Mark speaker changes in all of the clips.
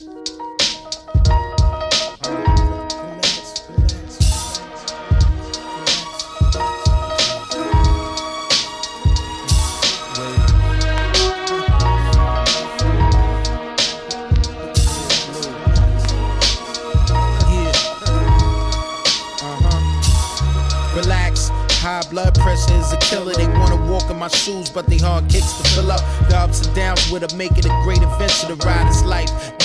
Speaker 1: Uh-huh. Relax, high blood pressure is a killer. They wanna walk in my shoes, but they hard kicks to fill up. The ups and downs with a make it a great adventure to ride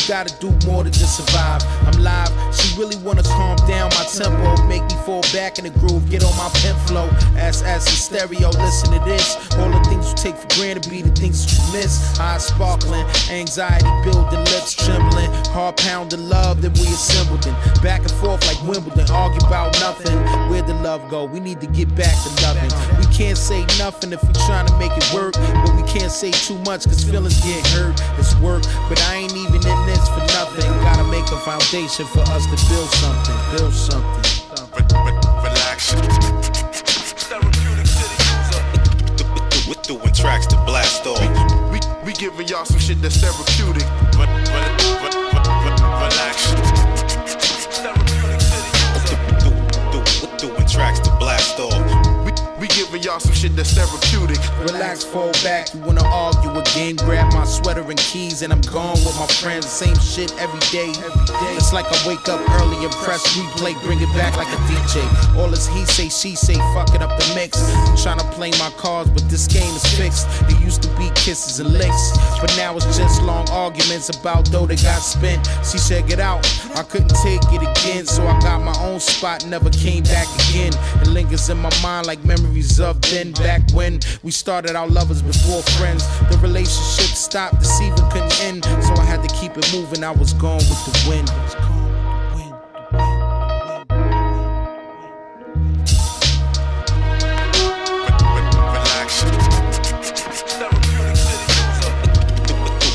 Speaker 1: gotta do more than just survive. I'm live. She really wanna calm down my tempo, make me fall back in the groove, get on my pimp flow. As as a stereo, listen to this. All the things you take for granted be the things you miss. Eyes sparkling, anxiety building, lips trembling, heart pounding, love that we assembled in. Back and forth like Wimbledon, argue about nothing. Where'd the love go? We need to get back back to loving. We can't say nothing if we trying to make it work, but we can't say too much cause feelings get hurt. It's work, but I ain't even in a foundation for us to build something, build something.
Speaker 2: Relax. We're Doing tracks to blast off.
Speaker 3: We, we giving y'all some shit that's therapeutic.
Speaker 2: Relax.
Speaker 3: Y'all some shit that's therapeutic.
Speaker 1: Relax, fall back. You wanna argue again? Grab my sweater and keys, and I'm gone with my friends. Same shit every day. It's like I wake up early and press replay, bring it back like a DJ. All this he say, she say, fucking up the mix. I'm trying to play my cards, but this game is fixed. It used to be kisses and licks, but now it's just long arguments about though they got spent. She said, get out. I couldn't take it again, so I got my own spot, never came back again. It lingers in my mind like memories of then back when we started our lovers before friends. The relationship stopped, deceiving couldn't end, so I had to keep it moving. I was gone with the wind.
Speaker 2: Relax,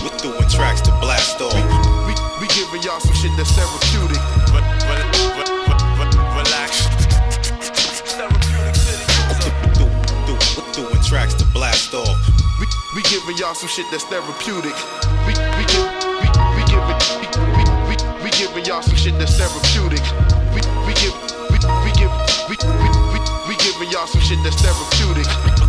Speaker 2: we're doing tracks to blast off.
Speaker 3: We, we, we giving y'all some shit that's therapeutic. Giving y'all some shit that's therapeutic. We, we, we, we, giving, we, we, we, giving y'all some shit that's therapeutic. We, we give, we, we give, we, we, we, we giving y'all some shit that's therapeutic.